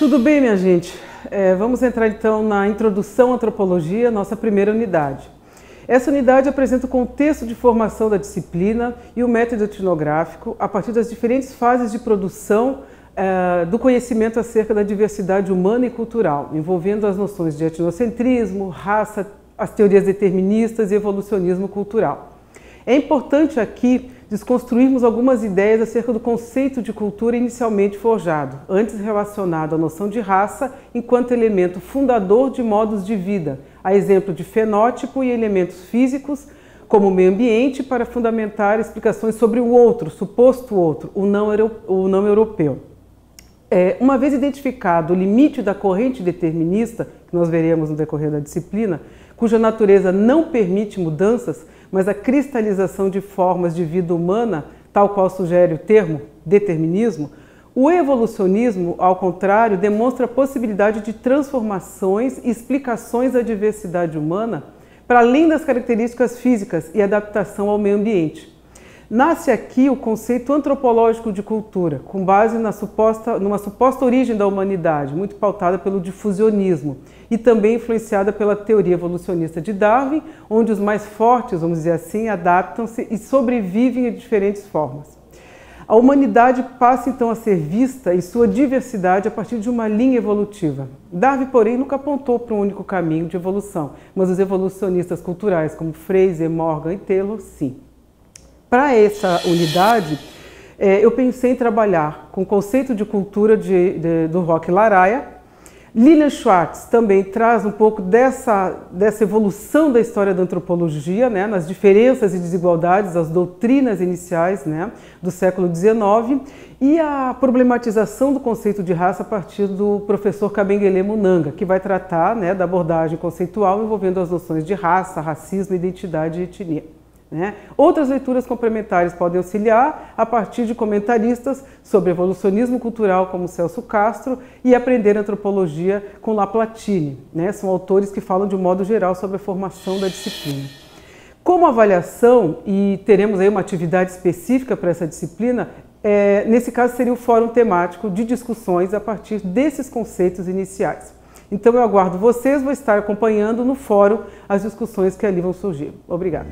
Tudo bem, minha gente? É, vamos entrar então na introdução à antropologia, nossa primeira unidade. Essa unidade apresenta o contexto de formação da disciplina e o método etnográfico a partir das diferentes fases de produção é, do conhecimento acerca da diversidade humana e cultural, envolvendo as noções de etnocentrismo, raça, as teorias deterministas e evolucionismo cultural. É importante aqui desconstruirmos algumas ideias acerca do conceito de cultura inicialmente forjado, antes relacionado à noção de raça enquanto elemento fundador de modos de vida, a exemplo de fenótipo e elementos físicos, como meio ambiente, para fundamentar explicações sobre o outro, suposto outro, o não, o não europeu. É, uma vez identificado o limite da corrente determinista, que nós veremos no decorrer da disciplina, cuja natureza não permite mudanças, mas a cristalização de formas de vida humana, tal qual sugere o termo determinismo, o evolucionismo, ao contrário, demonstra a possibilidade de transformações e explicações da diversidade humana para além das características físicas e adaptação ao meio ambiente. Nasce aqui o conceito antropológico de cultura, com base na suposta, numa suposta origem da humanidade, muito pautada pelo difusionismo e também influenciada pela teoria evolucionista de Darwin, onde os mais fortes, vamos dizer assim, adaptam-se e sobrevivem de diferentes formas. A humanidade passa então a ser vista em sua diversidade a partir de uma linha evolutiva. Darwin, porém, nunca apontou para um único caminho de evolução, mas os evolucionistas culturais como Fraser, Morgan e Taylor, sim. Para essa unidade, é, eu pensei em trabalhar com o conceito de cultura de, de, do rock Laraia. Lilian Schwartz também traz um pouco dessa, dessa evolução da história da antropologia, né, nas diferenças e desigualdades, as doutrinas iniciais né, do século XIX e a problematização do conceito de raça a partir do professor Kabengele Munanga, que vai tratar né, da abordagem conceitual envolvendo as noções de raça, racismo, identidade e etnia. Né? Outras leituras complementares podem auxiliar a partir de comentaristas sobre evolucionismo cultural, como Celso Castro, e aprender antropologia com Laplatine. Né? São autores que falam de um modo geral sobre a formação da disciplina. Como avaliação, e teremos aí uma atividade específica para essa disciplina, é, nesse caso seria o fórum temático de discussões a partir desses conceitos iniciais. Então eu aguardo vocês, vou estar acompanhando no fórum as discussões que ali vão surgir. Obrigada.